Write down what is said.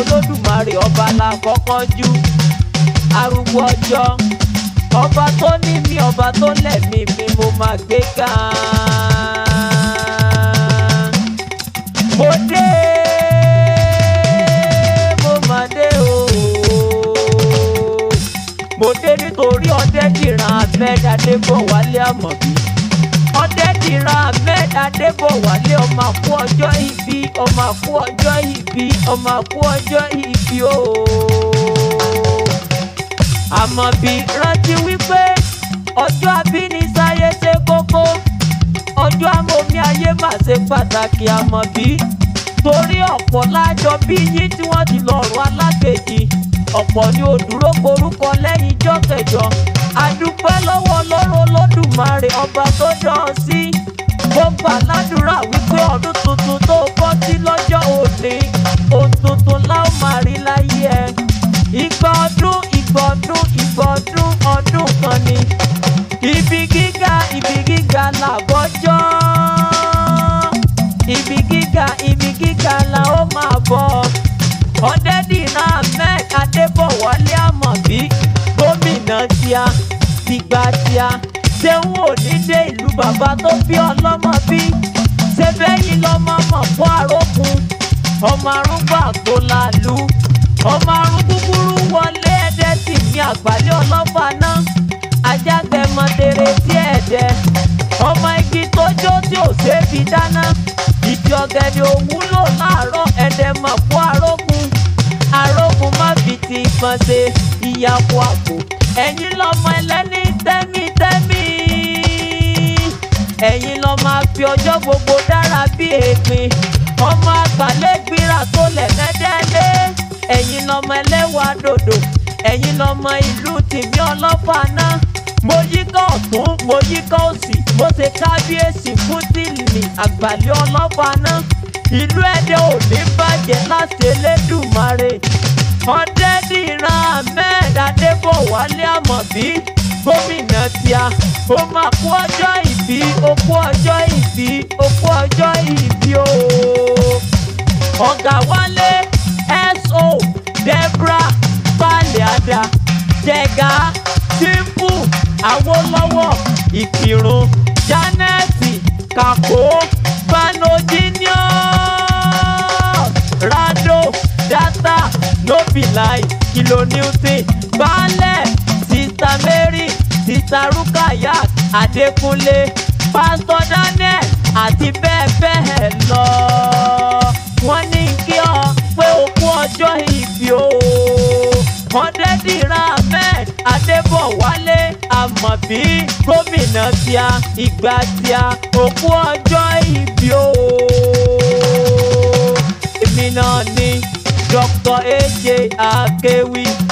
olódùmarè ọba la kọ́kọ́ jú arúgbó ọjọ́ ọba tó ní mi ọba tó lẹ̀mí mi mo máa gbé ga. mo dé mo máa dé o mo dé nítorí ọdẹ ìran abẹ́dàdé bọ̀ wálé àmọ̀bí ọ̀dẹ́dìran ahmed adébọ̀wálé ọmọ àkú ọjọ́ ìbí ọmọ àkú ọjọ́ ìbí ọmọ àkú ọjọ́ ìbí ooo. àmọ̀bí rántí wípé ọjọ́ abínisáyé ṣe kókó ọjọ́ amómi ayé mà ṣe pàtàkì àmọ̀bí torí ọ̀pọ̀ lájọ bí yín tí wọ́n ti lọ́rùn alágbèjì ọ̀pọ̀ ni òdúró korúkọ lẹ́yìn jọ́kẹjọ a lọ́wọ́ lọ́rọ̀ Olódùmarè ọba tó dọ̀ àfà ládùúrà wípé ọdún tuntun tó bọ́ sí lọ́jọ́ òní ohun tuntun la ó máa rí láyé ẹ. ìgbà ọdún ìgbà ọdún ìgbà ọdún ọdún kan ni ibi gíga ibi gíga làbọ́jọ́ ibi gíga ibi gíga la ó máa bọ̀ ọ̀dẹ́dìrán ahmed adébọ̀wálé àmọ̀bí gómìnà tíá tìgbà tíá ṣeun ò ní dé ìlú bàbá tó bí ọlọ́mọ bí ṣe bẹ́yìn lọ́mọ mọ̀ fún àrókùn ọmọ arúgbà tó lálù ọmọ arún kúkúrú wọlé ẹ̀dẹ́ sì ní àgbálẹ̀ ọlọ́fà náà ajágbẹ̀mọ̀tẹ̀rẹ̀ sí ẹ̀dẹ́ ọmọ igi tó jó tí ò ṣe fi dáná ìdí ọ̀gẹ̀dẹ̀ òwúlò láàárọ̀ ẹ̀dẹ̀ mọ̀ fún àrókùn àrókùn má fi ti ìfọ̀n ṣe àpò ẹ̀yin lọ́mọ ẹlẹ́ni tẹ́mítẹ́mí ẹ̀yin lọ́ máa fi ọjọ́ gbogbo dára bí èpin ọmọ àgbàlégbìrà tó lẹ̀ mẹ́dẹ́lé ẹ̀yin lọ́mọ ẹlẹ́wà dòdò ẹ̀yin lọ́mọ ìlú tìmí ọlọ́fààná mo yíká ọ̀tún mo yíká òsì mo ṣe kábíyèsí fún tìlìmì àgbàlẹ̀ ọlọ́fààná ìlú Ẹdẹ ò ní bàjẹ́ láti Elédùmarè ọ̀dẹ́dìran ahmed adébọ̀wálé àmọ̀bí gómìnà tíá ó máa kú ọjọ́ ìbí ó kú ọjọ́ ìbí ó kú ọjọ́ ìbí o. ọ̀gá wálé so debra paliada jẹga simple awolowo ìkírun janet kakó bano fìlàì kìlò newton baálẹ̀ sista mary sista rukaya adékúnlé Pastor daniel àti bẹ́ẹ̀ bẹ́ẹ̀ lọ. wọ́n ní kí ọ pé okú ọjọ́ ìbí o. ọ̀dẹ́dì rahmed adébọ̀wálé àmọ̀bí gómìnà tíá ìgbà tíá okú ọjọ́ ìbí o. èmi náà Dr. AJ Akewi.